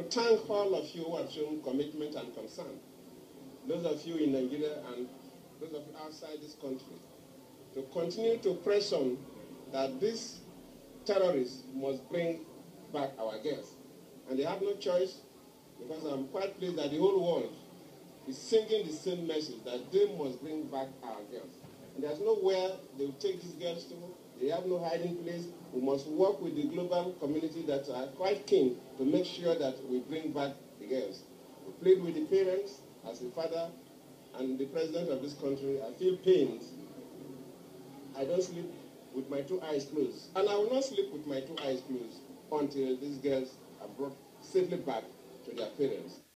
to thank all of you who have shown commitment and concern. Those of you in Nigeria and those of you outside this country, to continue to press on that these terrorists must bring back our girls. And they have no choice because I'm quite pleased that the whole world is singing the same message that they must bring back our girls. And there's nowhere they will take these girls to. They have no hiding place. We must work with the global community that are quite keen to make sure that we bring back the girls. We plead with the parents as a father and the president of this country. I feel pains. I don't sleep with my two eyes closed. And I will not sleep with my two eyes closed until these girls are brought safely back to their parents.